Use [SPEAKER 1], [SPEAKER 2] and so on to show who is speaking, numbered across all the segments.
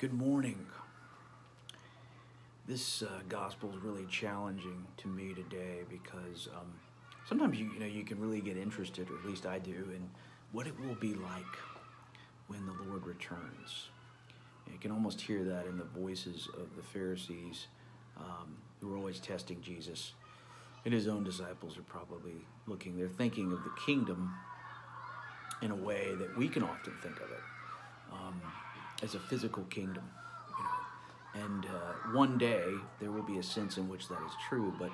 [SPEAKER 1] Good morning. This uh, gospel is really challenging to me today because um, sometimes you, you know you can really get interested, or at least I do, in what it will be like when the Lord returns. You can almost hear that in the voices of the Pharisees um, who were always testing Jesus, and his own disciples are probably looking. They're thinking of the kingdom in a way that we can often think of it. Um, as a physical kingdom. You know? And uh, one day there will be a sense in which that is true, but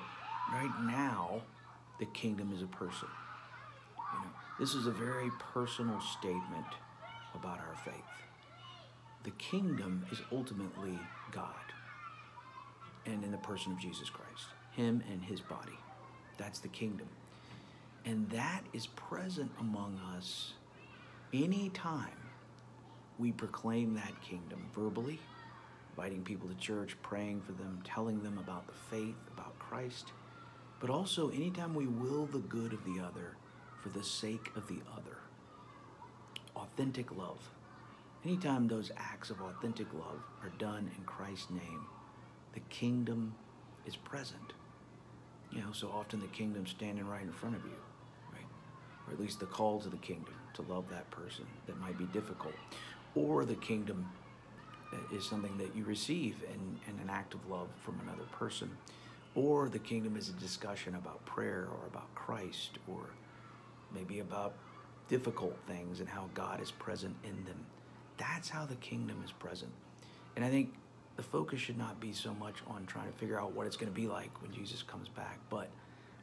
[SPEAKER 1] right now the kingdom is a person. You know, this is a very personal statement about our faith. The kingdom is ultimately God, and in the person of Jesus Christ, Him and His body. That's the kingdom. And that is present among us anytime we proclaim that kingdom verbally, inviting people to church, praying for them, telling them about the faith, about Christ, but also anytime we will the good of the other for the sake of the other. Authentic love. Anytime those acts of authentic love are done in Christ's name, the kingdom is present. You know, so often the kingdom's standing right in front of you, right? Or at least the call to the kingdom to love that person that might be difficult or the kingdom uh, is something that you receive in, in an act of love from another person, or the kingdom is a discussion about prayer or about Christ or maybe about difficult things and how God is present in them. That's how the kingdom is present. And I think the focus should not be so much on trying to figure out what it's going to be like when Jesus comes back, but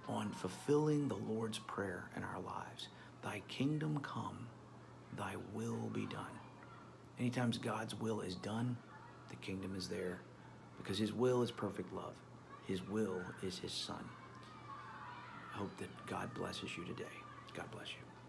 [SPEAKER 1] on fulfilling the Lord's prayer in our lives. Thy kingdom come, thy will be done. Anytime God's will is done, the kingdom is there because His will is perfect love. His will is His Son. I hope that God blesses you today. God bless you.